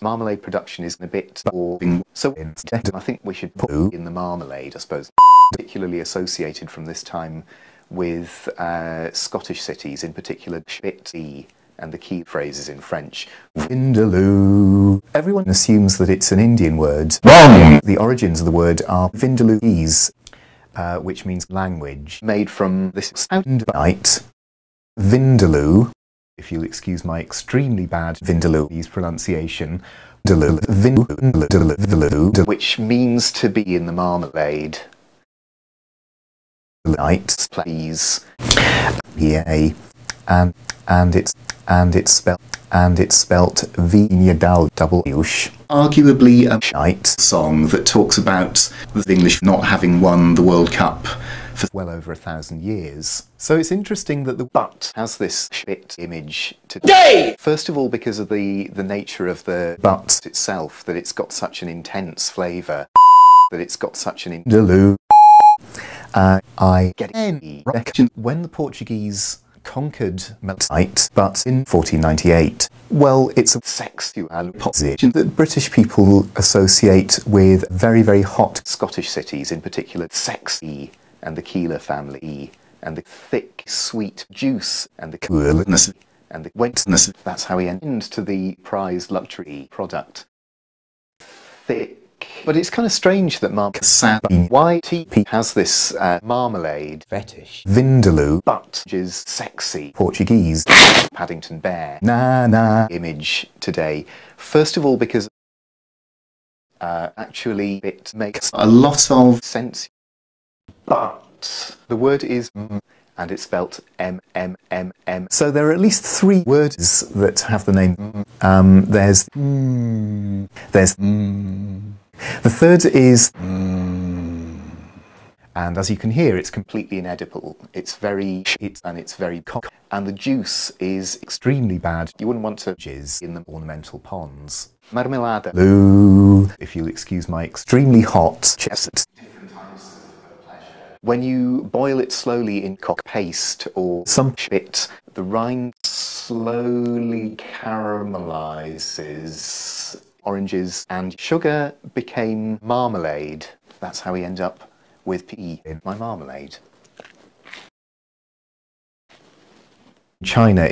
marmalade production is a bit boring. So instead, I think we should put in the marmalade, I suppose, particularly associated from this time with uh, Scottish cities, in particular and the key phrases in French. Vindaloo. Everyone assumes that it's an Indian word. Wrong! The origins of the word are Vindalooese, uh, which means language, made from this soundbite. Vindaloo, if you'll excuse my extremely bad Vindalooese pronunciation, which means to be in the marmalade. Light, please. Yeah, and and it's and it's spelled and it's spelt Vinyadal double Arguably a shite song that talks about the English not having won the World Cup for well over a thousand years. So it's interesting that the butt has this shit image today. First of all, because of the, the nature of the butt itself, that it's got such an intense flavour, that it's got such an in uh, I get any reckon when the Portuguese conquered Melite, but in 1498. Well, it's a sexual position that British people associate with very, very hot Scottish cities, in particular sexy and the Keiller family, and the thick, sweet juice, and the coolness, and the wetness. That's how he ends to the prized luxury product. Thick. But it's kind of strange that Mark YTP has this uh, marmalade. Fetish, Vindaloo, but which is sexy. Portuguese. Paddington Bear. Na na. Image today. First of all, because uh, actually it makes a lot of sense but the word is m and it's spelt M M M M. So there are at least three words that have the name. Um, there's mm, there's mm. The third is mm, and as you can hear, it's completely inedible. It's very shit and it's very cock. And the juice is extremely bad. You wouldn't want to jizz in the ornamental ponds. Marmelada. Lou, if you'll excuse my extremely hot chest. When you boil it slowly in cock paste or some shit, the rind slowly caramelizes oranges and sugar became marmalade. That's how we end up with pea in my marmalade. China